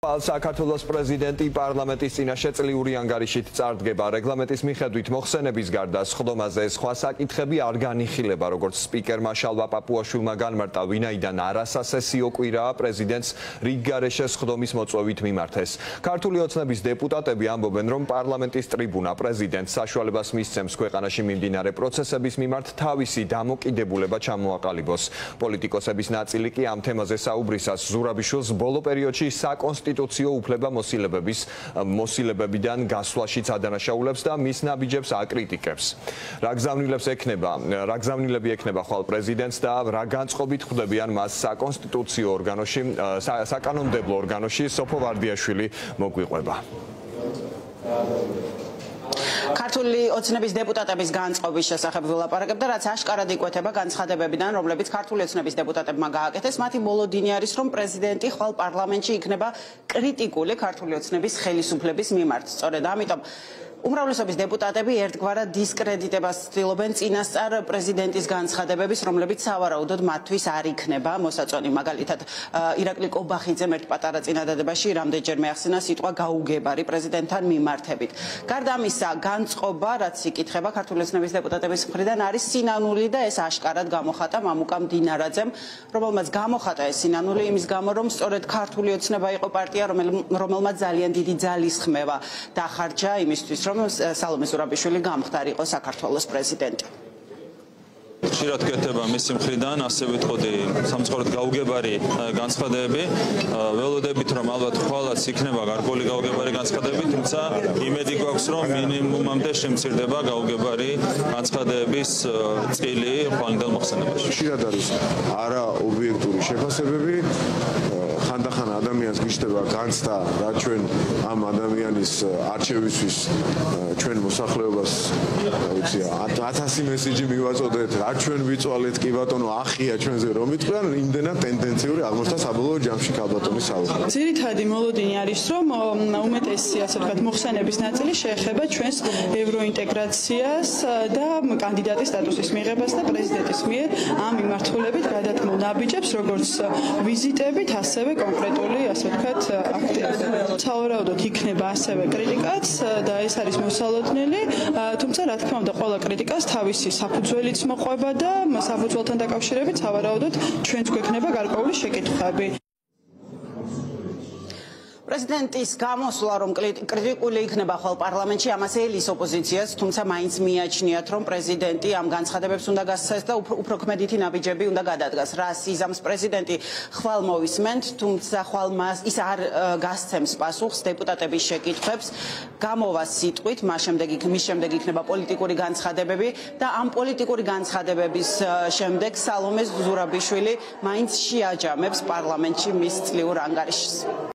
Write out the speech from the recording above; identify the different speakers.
Speaker 1: საქართველოს პრეზიდენტი პარლამენტის წინაშე წლიური ანგარიშით წარდგება. რეგლამენტის მიხედვით მოხსენების გარდა სხდომაზე სხვა საკითხები არ განიხილება, როგორც სპიკერმა შალვა პაპუაშვილმა განმარტა, ვინაიდან არასასესიო კვირაა პრეზიდენტს რიგგარეშე სხდომის მოწვევით მიმართეს. ქართული ოცნების დეპუტატები ამბობენ, რომ პარლამენტის ტრიბუნა პრეზიდენტს საშუალებას მისცემს ქვეყანაში მიმდინარე პროცესების მიმართ თავისი დამოკიდებულება ჩამოაყალიბოს. პოლიტიკოსების ნაწილი კი ამ თემაზე საუბრისას ზურაბიშვილს ბოლო პერიოდში საკონსტიტუციო კონსტიტუციო უფლება მოსილებების მოსილებებიდან გასვლაშიც ადანაშაულებს და მის ნაბიჯებს აკრიტიკებს. რა გზავნილებს ექნება, რა გზავნილები ექნება ხვალ პრეზიდენტს და რა განწყობით ხვდებიან მას საკონსტიტუციო ორგანოში, საკანონმდებლო ორგანოში სოფო ვარდიაშვილი მოგვიყვება.
Speaker 2: ქართული ოცნების დეპუტატების განწყობის შესახებ ვილაპარაკებ და რაც აშკარად იკვეთება განცხადებებიდან, რომლებიც ქართული ოცნების დეპუტატებმა გააკეთეს, მათი მოლოდინი არის, რომ პრეზიდენტი ხვალ პარლამენტში იქნება კრიტიკული ქართული ოცნების ხელისუფლების მიმართ. სწორედ ამიტომ უმრავლესობის დეპუტატები ერთგვარად დისკრედიტებას ცდილობენ წინასწარ პრეზიდენტის განცხადებების, რომლებიც სავარაუდოდ მათთვის არ იქნება მოსაწონი. მაგალითად, ირაკლი კობახიძემ ერთ პატარა წინადადებაში რამდენჯერმე ახსენა სიტყვა გაუგებარი პრეზიდენტთან მიმართებით. გარდა ამისა, განწყობა, რაც იკითხება ქართული ოცნების დეპუტატების მხრიდან, არის სინანული და ეს აშკარად გამოხატა მამუკა მდინარაძემ, რომელმაც გამოხატა ეს სინანული იმის გამო, რომ სწორედ ქართული ოცნება იყო პარტია, რომელმაც ძალიან დიდი ძალის ხმევა დახარჯა იმისთვის, რომ სალომე ზურაბიშვილი გამختارიყო საქართველოს პრეზიდენტი.
Speaker 3: ხშირად გეთება მისი მხრიდან, ასე ვიტყოდი, სამწუხაროდ გაუგებარი განცხადებები. ველოდებით, რომ ალბათ ხვალაც იქნება გარკვეული გაუგებარი განცხადებები, თუმცა იმედი გვაქვს, რომ მინიმუმამდე შემცირდება გაუგებარი განცხადებების წილი ხვალიდან მოხსენებაში.
Speaker 4: ხშირად არის არაობიექტური შეფასებები, გიშდება განცდა რა ჩვენ ამ ადამიანის არჩევისთვის ჩვენ მოსახლეობას ვიცი 1000 მესიჯი მივაწოდეთ რა ჩვენ ვიწვალეთ კი ბატონო ახია ჩვენზე რომ იტყვიან იმდენად ტენდენციური აღმოჩნდა საბოლოო ჯამში კალბატონის საუბარი
Speaker 5: ძირითადი მოლოდინი არის რომ უმეტესი ასე ვთქვათ მოხსენების ნაწილი შეეხება ჩვენს ევროინტეგრაციას და კანდიდატის სტატუსის მიღებას და პრეზიდენტის მიერ ამ მიმართულებით გადადგმულ ნაბიჯებს როგორც ვიზიტებით ასევე კონკრეტული ასე ვთქვათ აქტივები. ცალრაუდოდ იქნება ასევე კრიტიკაც და ეს არის მოსალოდნელი, თუმცა რა თქმა უნდა ყველა კრიტიკას თავისი საფუძველიც მოყვება და საფუძველთან დაკავშირებით ცალრაუდოდ ჩვენც გვექნება გარკვეული შეკითხვები.
Speaker 2: პრეზიდენტის გამოსვლა რომ კრიტიკული იქნება ხვალ პარლამენტში ამას ელის ოპოზიციას თუმცა მაინც მიაჩნიათ რომ პრეზიდენტი ამ განცხადებებს უნდა გასცეს და უფრო ქმედითი ნაბიჯები უნდა გადადგას. რა სიზამს პრეზიდენტი? ხვალ მოვისმენთ თუმცა ხვალ მას ის არ გასცემს პასუხს დეპუტატების შეკითხვებს. გამოვა სიტყვით მას შემდეგ იქ მის შემდეგ იქნება პოლიტიკური განცხადებები და ამ პოლიტიკური განცხადებების შემდეგ სალომე ზურაბიშვილი მაინც შეაჯამებს პარლამენტში მის წლიურ ანგარიშს